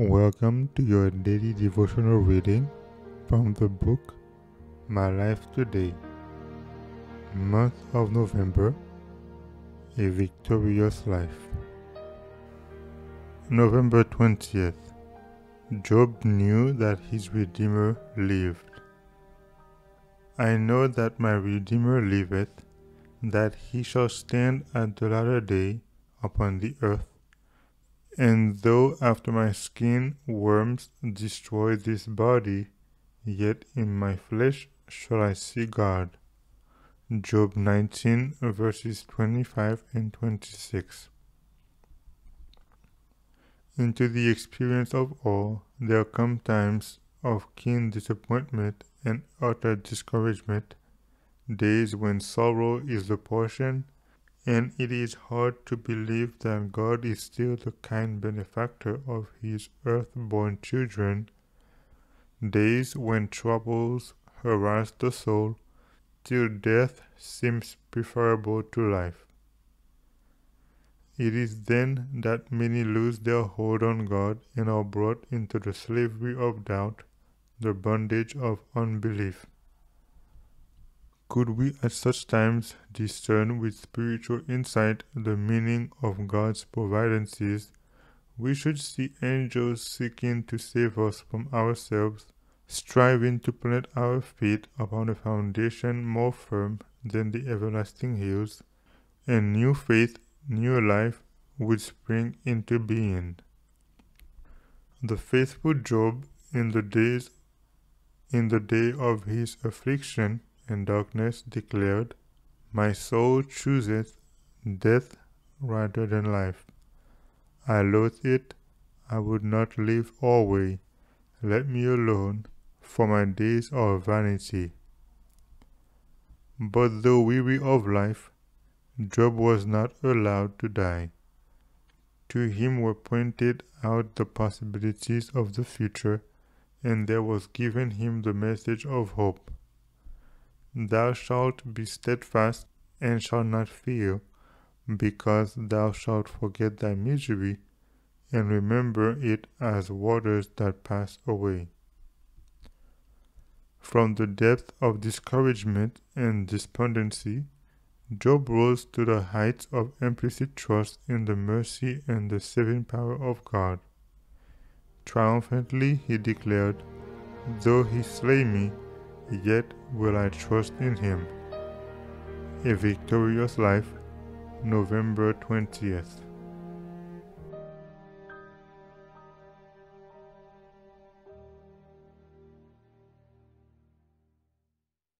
Welcome to your daily devotional reading from the book My Life Today, month of November, A Victorious Life. November 20th. Job knew that his Redeemer lived. I know that my Redeemer liveth, that he shall stand at the latter day upon the earth. And though after my skin worms destroy this body, yet in my flesh shall I see God. Job 19 verses 25 and 26. Into the experience of all, there come times of keen disappointment and utter discouragement, days when sorrow is the portion and it is hard to believe that God is still the kind benefactor of his earth-born children. Days when troubles harass the soul, till death seems preferable to life. It is then that many lose their hold on God and are brought into the slavery of doubt, the bondage of unbelief. Could we at such times discern with spiritual insight the meaning of God's providences, we should see angels seeking to save us from ourselves, striving to plant our feet upon a foundation more firm than the everlasting hills, and new faith, new life would spring into being. The faithful Job in the days in the day of his affliction and darkness declared, My soul chooseth death rather than life. I loathe it, I would not live alway. Let me alone, for my days are vanity. But though weary of life, Job was not allowed to die. To him were pointed out the possibilities of the future, and there was given him the message of hope. Thou shalt be steadfast and shalt not fear, because thou shalt forget thy misery and remember it as waters that pass away. From the depth of discouragement and despondency, Job rose to the heights of implicit trust in the mercy and the saving power of God. Triumphantly he declared, Though he slay me, yet will I trust in him. A Victorious Life, November 20th.